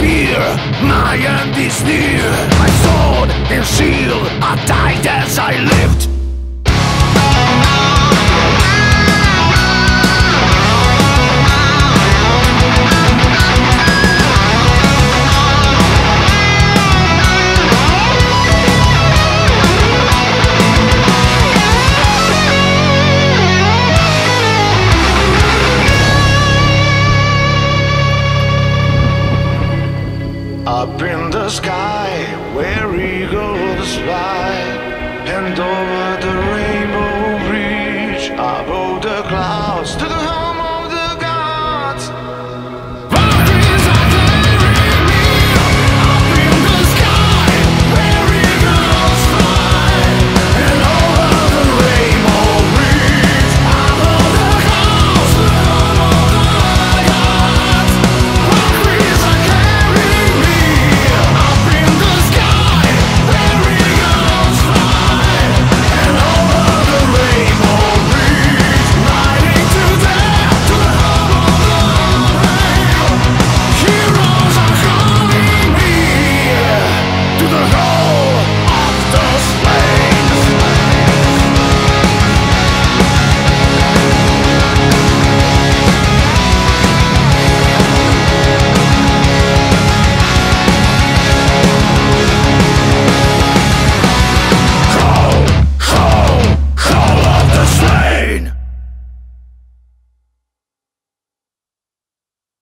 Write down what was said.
spear, my end is near. My sword and shield are died as I lived. Sky